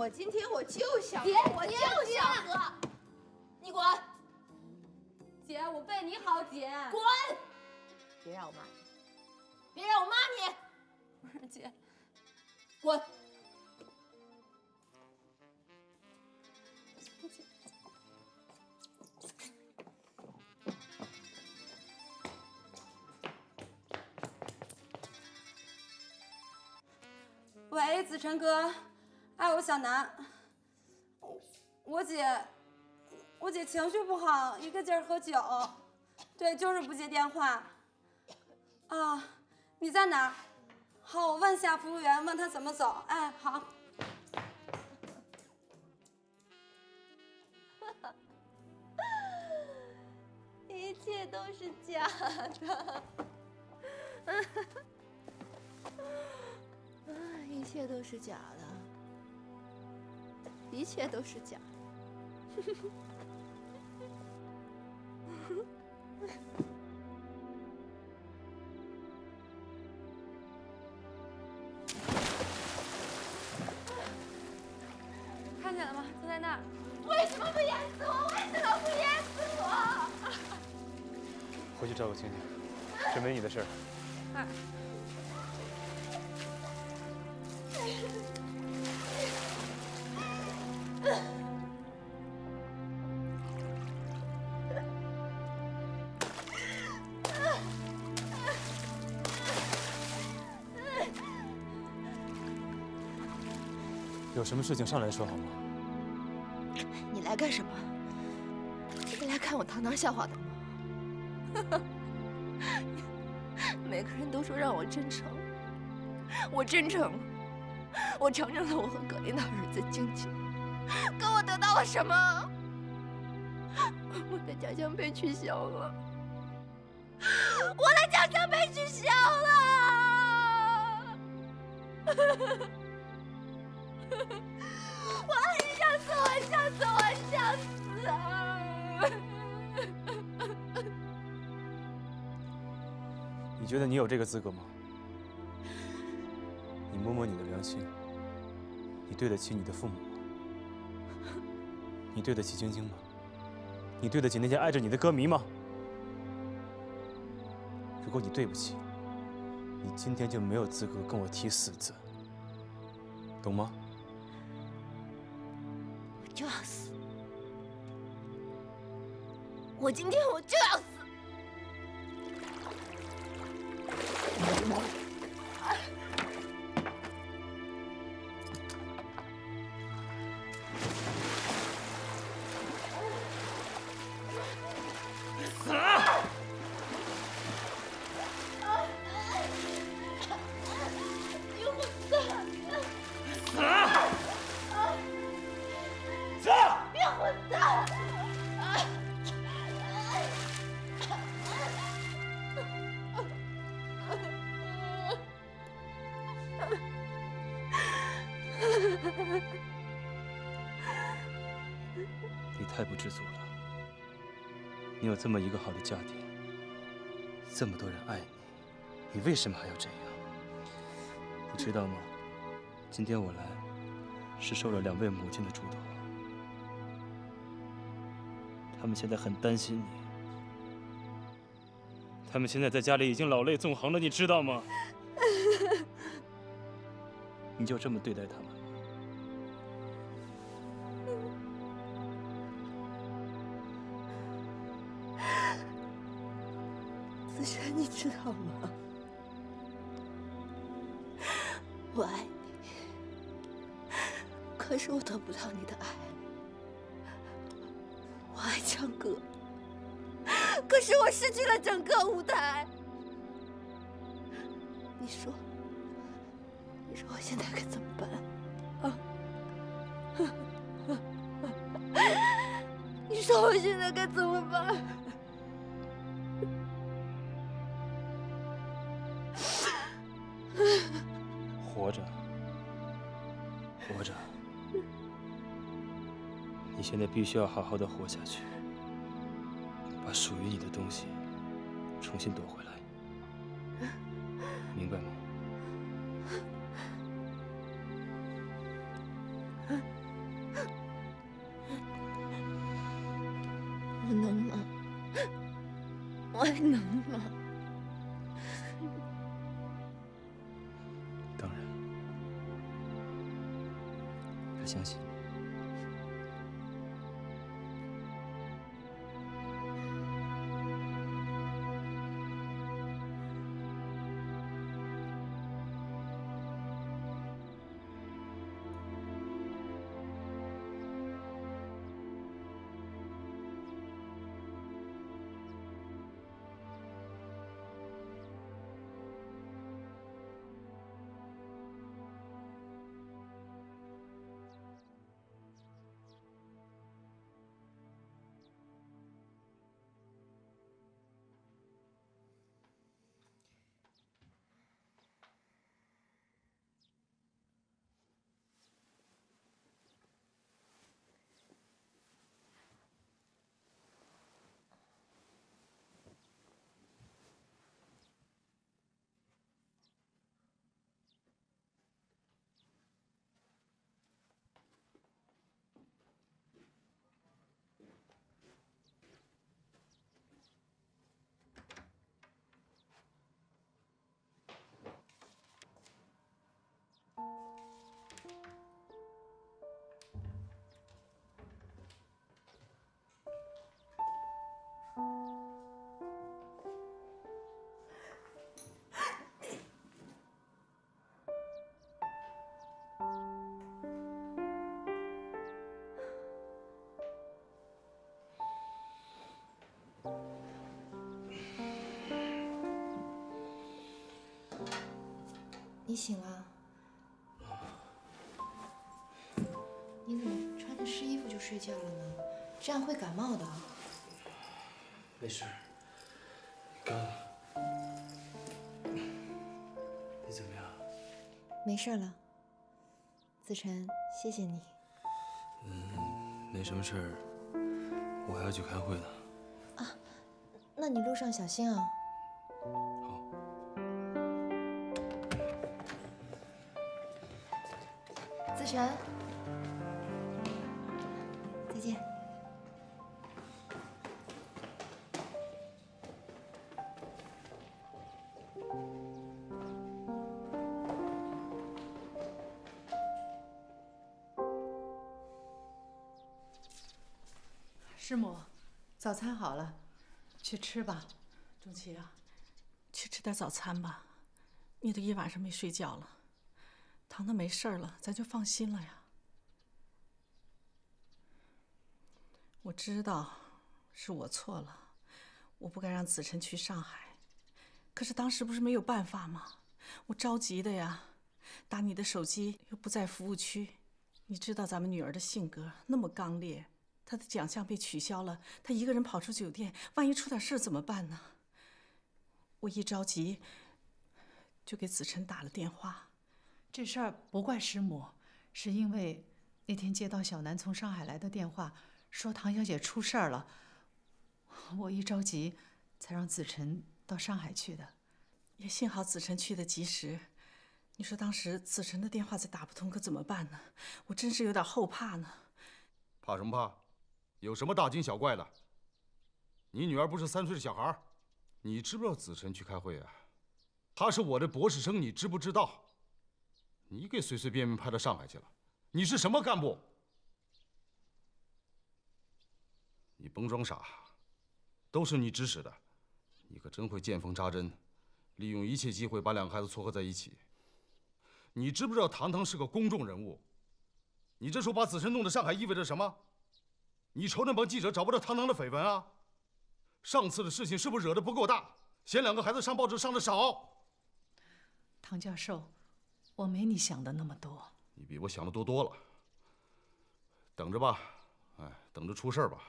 我今天我就想，姐我就姐想喝，你滚。姐，我为你好，姐。滚！别让我骂你，别让我骂你，不是姐，滚！喂，子晨哥，哎，我小南，我姐，我姐情绪不好，一个劲儿喝酒，对，就是不接电话。啊，你在哪儿？好，我问下服务员，问他怎么走。哎，好。一切都是假的，一切都是假的，一切都是假的。看见了吗？就在那儿。为什么不淹死我？为什么不淹死我？回去照顾青青，这没你的事儿。二。有什么事情上来说好吗？你来干什么？你来看我堂堂笑话的吗？每个人都说让我真诚，我真诚，我承认了我和葛林的儿子晶晶，可我得到了什么？我的家乡被取消了，我的家乡被取消了。我很想死，我很想死，我很想死！你觉得你有这个资格吗？你摸摸你的良心，你对得起你的父母吗？你对得起晶晶吗？你对得起那些爱着你的歌迷吗？如果你对不起，你今天就没有资格跟我提死字，懂吗？就要死！我今天我就要死！太不知足了。你有这么一个好的家庭，这么多人爱你，你为什么还要这样？你知道吗？今天我来，是受了两位母亲的嘱托。他们现在很担心你，他们现在在家里已经老泪纵横了，你知道吗？你就这么对待他们你知道吗？我爱你，可是我得不到你的爱。我爱唱歌，可是我失去了整个舞台。你说，你说我现在该怎么办？啊？你说我现在该怎么办？现在必须要好好的活下去，把属于你的东西重新夺回来，明白吗？我能吗？我还能吗？当然，他相信你。你醒了？你怎么穿着湿衣服就睡觉了呢？这样会感冒的。没事。刚，你怎么样？没事了。子晨，谢谢你。嗯，没什么事儿，我还要去开会呢。啊，那你路上小心啊。晨，再见。师母，早餐好了，去吃吧。钟琪啊，去吃点早餐吧。你都一晚上没睡觉了。糖糖没事了，咱就放心了呀。我知道是我错了，我不该让子晨去上海。可是当时不是没有办法吗？我着急的呀，打你的手机又不在服务区。你知道咱们女儿的性格那么刚烈，她的奖项被取消了，她一个人跑出酒店，万一出点事怎么办呢？我一着急，就给子晨打了电话。这事儿不怪师母，是因为那天接到小南从上海来的电话，说唐小姐出事儿了。我一着急，才让子晨到上海去的。也幸好子晨去的及时。你说当时子晨的电话再打不通，可怎么办呢？我真是有点后怕呢。怕什么怕？有什么大惊小怪的？你女儿不是三岁的小孩你知不知道子晨去开会啊？他是我的博士生，你知不知道？你给随随便便派到上海去了，你是什么干部？你甭装傻，都是你指使的，你可真会见缝插针，利用一切机会把两个孩子撮合在一起。你知不知道唐唐是个公众人物？你这时候把子辰弄到上海，意味着什么？你瞅那帮记者找不到唐唐的绯闻啊？上次的事情是不是惹得不够大，嫌两个孩子上报纸上的少？唐教授。我没你想的那么多，你比我想的多多了。等着吧，哎，等着出事吧。